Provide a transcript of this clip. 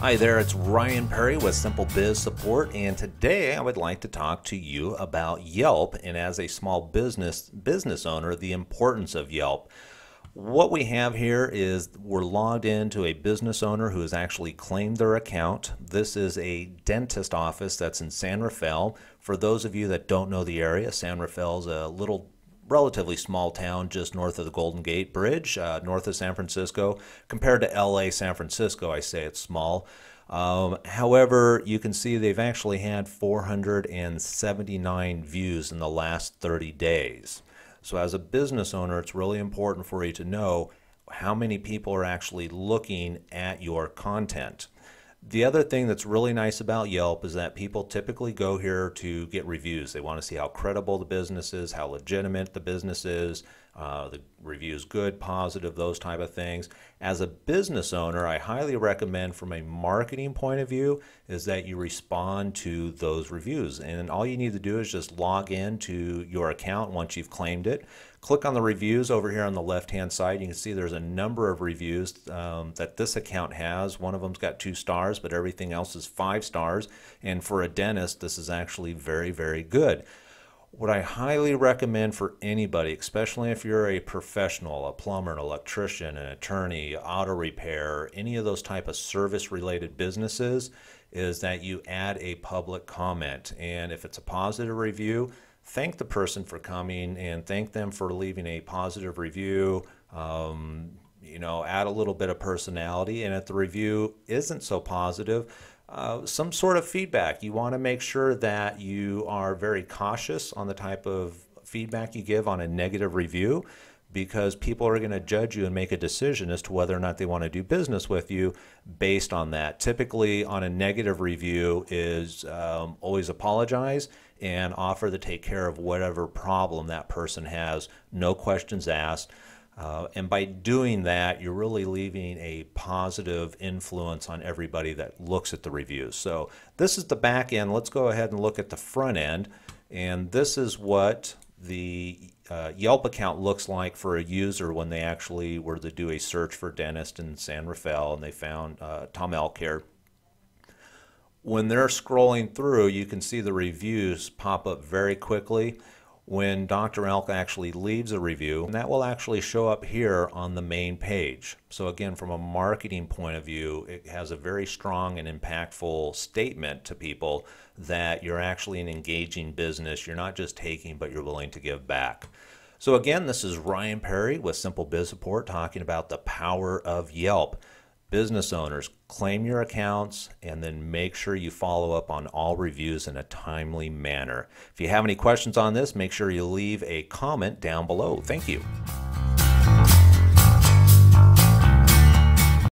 Hi there, it's Ryan Perry with Simple Biz Support, and today I would like to talk to you about Yelp and as a small business business owner, the importance of Yelp. What we have here is we're logged into a business owner who has actually claimed their account. This is a dentist office that's in San Rafael. For those of you that don't know the area, San Rafael is a little relatively small town just north of the Golden Gate Bridge, uh, north of San Francisco. Compared to LA, San Francisco, I say it's small. Um, however, you can see they've actually had 479 views in the last 30 days. So, as a business owner, it's really important for you to know how many people are actually looking at your content. The other thing that's really nice about Yelp is that people typically go here to get reviews. They want to see how credible the business is, how legitimate the business is, uh, the reviews good, positive, those type of things. As a business owner, I highly recommend from a marketing point of view is that you respond to those reviews. And all you need to do is just log in to your account once you've claimed it. Click on the reviews over here on the left hand side. You can see there's a number of reviews um, that this account has. One of them's got two stars, but everything else is five stars. And for a dentist, this is actually very, very good. What I highly recommend for anybody, especially if you're a professional, a plumber, an electrician, an attorney, auto repair, any of those type of service related businesses, is that you add a public comment. And if it's a positive review, thank the person for coming and thank them for leaving a positive review. Um, you know, add a little bit of personality. And if the review isn't so positive, uh, some sort of feedback. You want to make sure that you are very cautious on the type of feedback you give on a negative review because people are going to judge you and make a decision as to whether or not they want to do business with you based on that. Typically, on a negative review, is um, always apologize and offer to take care of whatever problem that person has, no questions asked. Uh, and by doing that, you're really leaving a positive influence on everybody that looks at the reviews. So, this is the back end. Let's go ahead and look at the front end. And this is what the uh, Yelp account looks like for a user when they actually were to do a search for dentist in San Rafael and they found uh, Tom Elk here. When they're scrolling through, you can see the reviews pop up very quickly when Dr. Elk actually leaves a review, and that will actually show up here on the main page. So again, from a marketing point of view, it has a very strong and impactful statement to people that you're actually an engaging business. You're not just taking, but you're willing to give back. So again, this is Ryan Perry with Simple Biz Support talking about the power of Yelp business owners, claim your accounts and then make sure you follow up on all reviews in a timely manner. If you have any questions on this, make sure you leave a comment down below. Thank you.